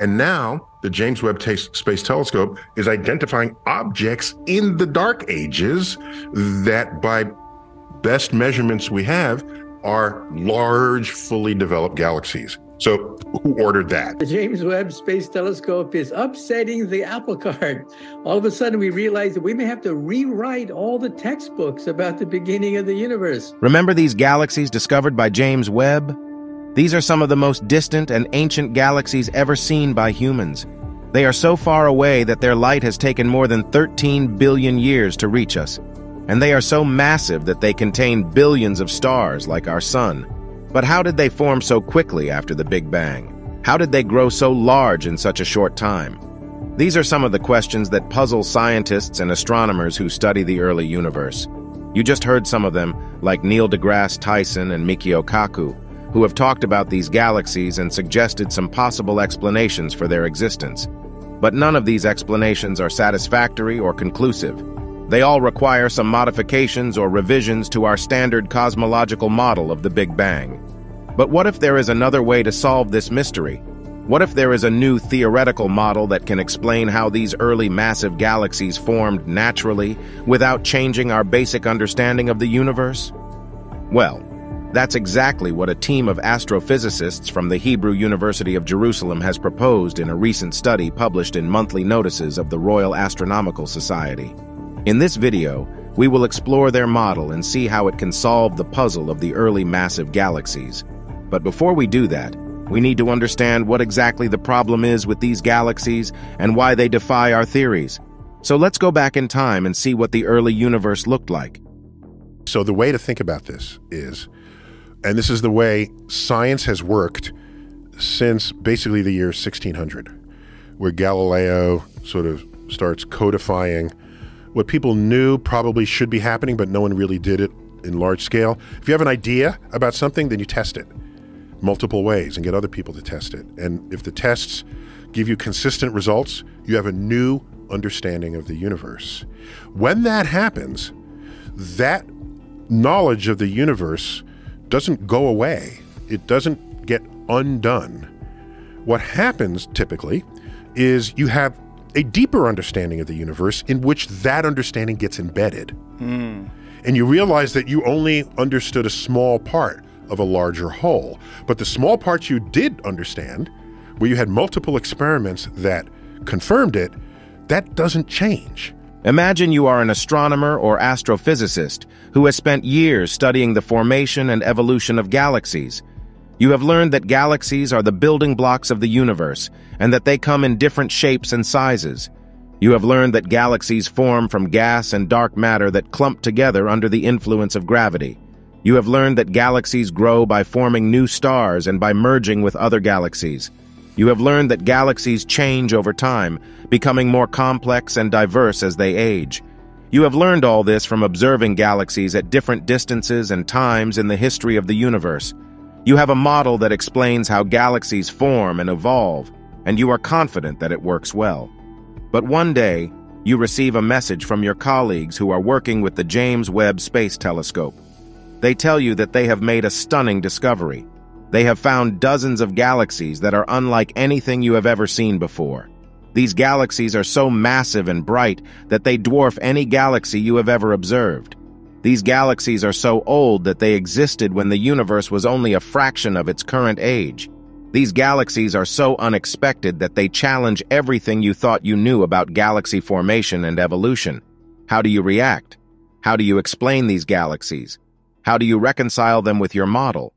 And now the James Webb Space Telescope is identifying objects in the dark ages that, by best measurements we have, are large, fully developed galaxies. So, who ordered that? The James Webb Space Telescope is upsetting the apple cart. All of a sudden, we realize that we may have to rewrite all the textbooks about the beginning of the universe. Remember these galaxies discovered by James Webb? These are some of the most distant and ancient galaxies ever seen by humans. They are so far away that their light has taken more than 13 billion years to reach us. And they are so massive that they contain billions of stars like our sun. But how did they form so quickly after the Big Bang? How did they grow so large in such a short time? These are some of the questions that puzzle scientists and astronomers who study the early universe. You just heard some of them, like Neil deGrasse Tyson and Michio Kaku, who have talked about these galaxies and suggested some possible explanations for their existence. But none of these explanations are satisfactory or conclusive. They all require some modifications or revisions to our standard cosmological model of the Big Bang. But what if there is another way to solve this mystery? What if there is a new theoretical model that can explain how these early massive galaxies formed naturally without changing our basic understanding of the universe? Well, that's exactly what a team of astrophysicists from the Hebrew University of Jerusalem has proposed in a recent study published in monthly notices of the Royal Astronomical Society. In this video, we will explore their model and see how it can solve the puzzle of the early massive galaxies. But before we do that, we need to understand what exactly the problem is with these galaxies and why they defy our theories. So let's go back in time and see what the early universe looked like. So the way to think about this is, and this is the way science has worked since basically the year 1600, where Galileo sort of starts codifying what people knew probably should be happening, but no one really did it in large scale. If you have an idea about something, then you test it multiple ways and get other people to test it. And if the tests give you consistent results, you have a new understanding of the universe. When that happens, that knowledge of the universe doesn't go away, it doesn't get undone. What happens typically is you have a deeper understanding of the universe in which that understanding gets embedded. Mm. And you realize that you only understood a small part of a larger whole. But the small parts you did understand, where you had multiple experiments that confirmed it, that doesn't change. Imagine you are an astronomer or astrophysicist who has spent years studying the formation and evolution of galaxies. You have learned that galaxies are the building blocks of the universe and that they come in different shapes and sizes. You have learned that galaxies form from gas and dark matter that clump together under the influence of gravity. You have learned that galaxies grow by forming new stars and by merging with other galaxies. You have learned that galaxies change over time, becoming more complex and diverse as they age. You have learned all this from observing galaxies at different distances and times in the history of the universe. You have a model that explains how galaxies form and evolve, and you are confident that it works well. But one day, you receive a message from your colleagues who are working with the James Webb Space Telescope. They tell you that they have made a stunning discovery. They have found dozens of galaxies that are unlike anything you have ever seen before. These galaxies are so massive and bright that they dwarf any galaxy you have ever observed. These galaxies are so old that they existed when the universe was only a fraction of its current age. These galaxies are so unexpected that they challenge everything you thought you knew about galaxy formation and evolution. How do you react? How do you explain these galaxies? How do you reconcile them with your model?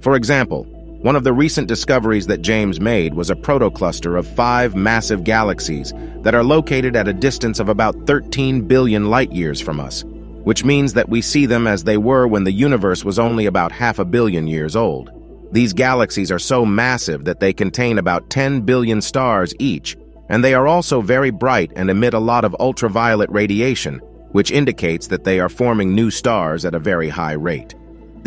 For example, one of the recent discoveries that James made was a protocluster of five massive galaxies that are located at a distance of about 13 billion light-years from us which means that we see them as they were when the universe was only about half a billion years old. These galaxies are so massive that they contain about 10 billion stars each, and they are also very bright and emit a lot of ultraviolet radiation, which indicates that they are forming new stars at a very high rate.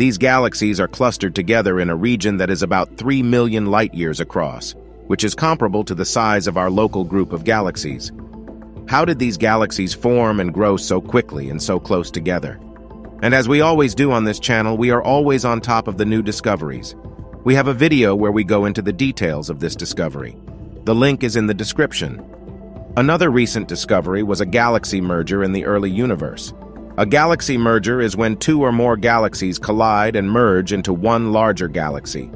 These galaxies are clustered together in a region that is about 3 million light-years across, which is comparable to the size of our local group of galaxies. How did these galaxies form and grow so quickly and so close together? And as we always do on this channel, we are always on top of the new discoveries. We have a video where we go into the details of this discovery. The link is in the description. Another recent discovery was a galaxy merger in the early universe. A galaxy merger is when two or more galaxies collide and merge into one larger galaxy.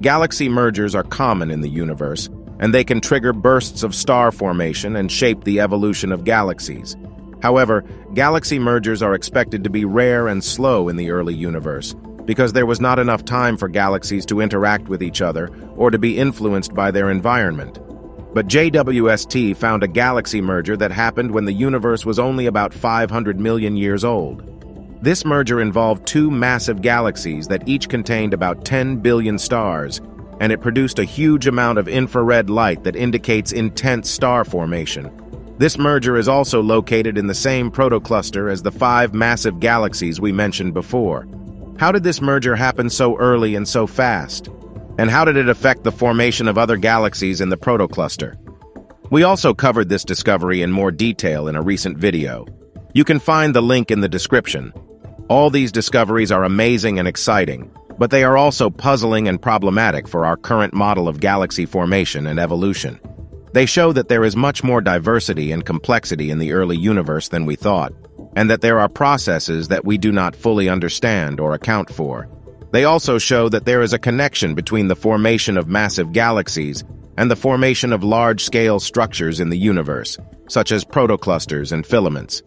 Galaxy mergers are common in the universe, and they can trigger bursts of star formation and shape the evolution of galaxies. However, galaxy mergers are expected to be rare and slow in the early universe, because there was not enough time for galaxies to interact with each other or to be influenced by their environment. But JWST found a galaxy merger that happened when the universe was only about 500 million years old. This merger involved two massive galaxies that each contained about 10 billion stars, and it produced a huge amount of infrared light that indicates intense star formation. This merger is also located in the same protocluster as the five massive galaxies we mentioned before. How did this merger happen so early and so fast? And how did it affect the formation of other galaxies in the protocluster? We also covered this discovery in more detail in a recent video. You can find the link in the description. All these discoveries are amazing and exciting, but they are also puzzling and problematic for our current model of galaxy formation and evolution. They show that there is much more diversity and complexity in the early universe than we thought, and that there are processes that we do not fully understand or account for. They also show that there is a connection between the formation of massive galaxies and the formation of large-scale structures in the universe, such as protoclusters and filaments.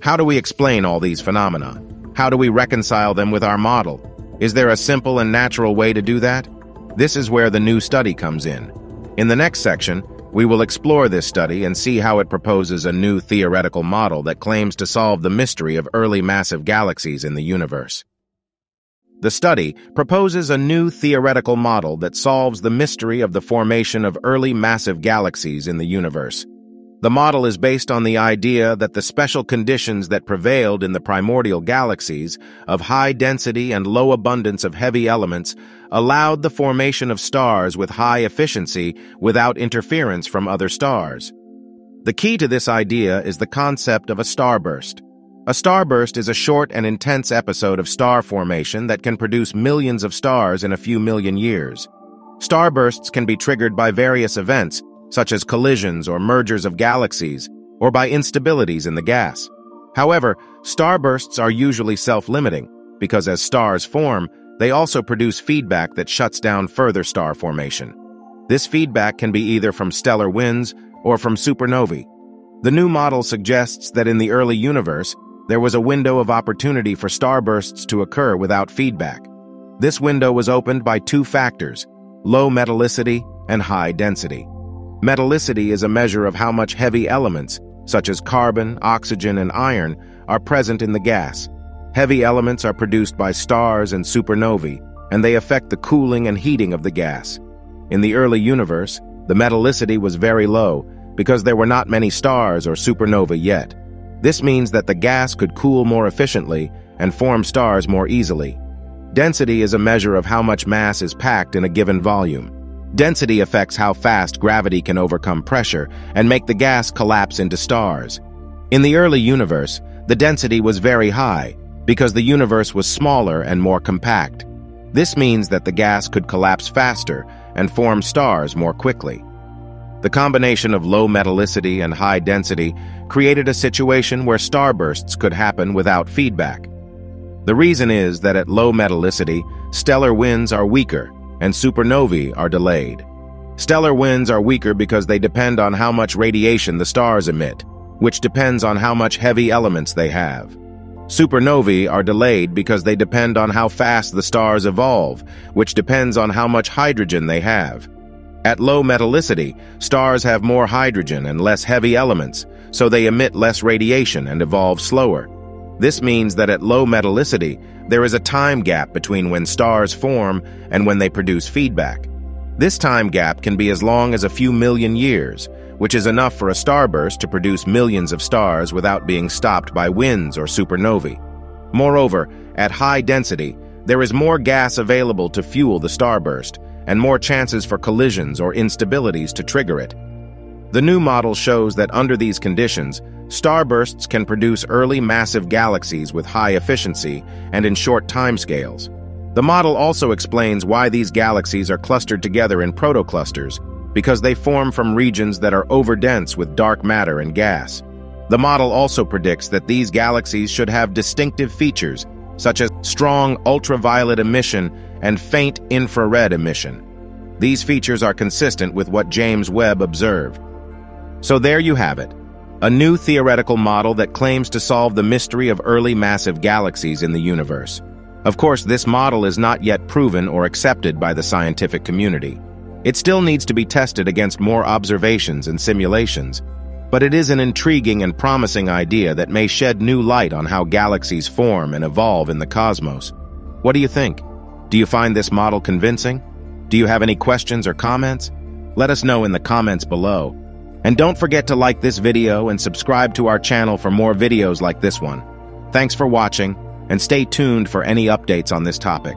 How do we explain all these phenomena? How do we reconcile them with our model? Is there a simple and natural way to do that? This is where the new study comes in. In the next section, we will explore this study and see how it proposes a new theoretical model that claims to solve the mystery of early massive galaxies in the universe. The study proposes a new theoretical model that solves the mystery of the formation of early massive galaxies in the universe. The model is based on the idea that the special conditions that prevailed in the primordial galaxies of high density and low abundance of heavy elements allowed the formation of stars with high efficiency without interference from other stars. The key to this idea is the concept of a starburst. A starburst is a short and intense episode of star formation that can produce millions of stars in a few million years. Starbursts can be triggered by various events, such as collisions or mergers of galaxies, or by instabilities in the gas. However, starbursts are usually self-limiting, because as stars form, they also produce feedback that shuts down further star formation. This feedback can be either from stellar winds or from supernovae. The new model suggests that in the early universe, there was a window of opportunity for starbursts to occur without feedback. This window was opened by two factors, low metallicity and high density. Metallicity is a measure of how much heavy elements, such as carbon, oxygen, and iron, are present in the gas. Heavy elements are produced by stars and supernovae, and they affect the cooling and heating of the gas. In the early universe, the metallicity was very low because there were not many stars or supernovae yet. This means that the gas could cool more efficiently and form stars more easily. Density is a measure of how much mass is packed in a given volume. Density affects how fast gravity can overcome pressure and make the gas collapse into stars. In the early universe, the density was very high because the universe was smaller and more compact. This means that the gas could collapse faster and form stars more quickly. The combination of low metallicity and high density created a situation where starbursts could happen without feedback. The reason is that at low metallicity, stellar winds are weaker and supernovae are delayed. Stellar winds are weaker because they depend on how much radiation the stars emit, which depends on how much heavy elements they have. Supernovae are delayed because they depend on how fast the stars evolve, which depends on how much hydrogen they have. At low metallicity, stars have more hydrogen and less heavy elements, so they emit less radiation and evolve slower. This means that at low metallicity, there is a time gap between when stars form and when they produce feedback. This time gap can be as long as a few million years, which is enough for a starburst to produce millions of stars without being stopped by winds or supernovae. Moreover, at high density, there is more gas available to fuel the starburst, and more chances for collisions or instabilities to trigger it. The new model shows that under these conditions, starbursts can produce early massive galaxies with high efficiency and in short timescales. The model also explains why these galaxies are clustered together in protoclusters, because they form from regions that are overdense with dark matter and gas. The model also predicts that these galaxies should have distinctive features, such as strong ultraviolet emission and faint infrared emission. These features are consistent with what James Webb observed. So there you have it, a new theoretical model that claims to solve the mystery of early massive galaxies in the universe. Of course, this model is not yet proven or accepted by the scientific community. It still needs to be tested against more observations and simulations, but it is an intriguing and promising idea that may shed new light on how galaxies form and evolve in the cosmos. What do you think? Do you find this model convincing? Do you have any questions or comments? Let us know in the comments below. And don't forget to like this video and subscribe to our channel for more videos like this one. Thanks for watching, and stay tuned for any updates on this topic.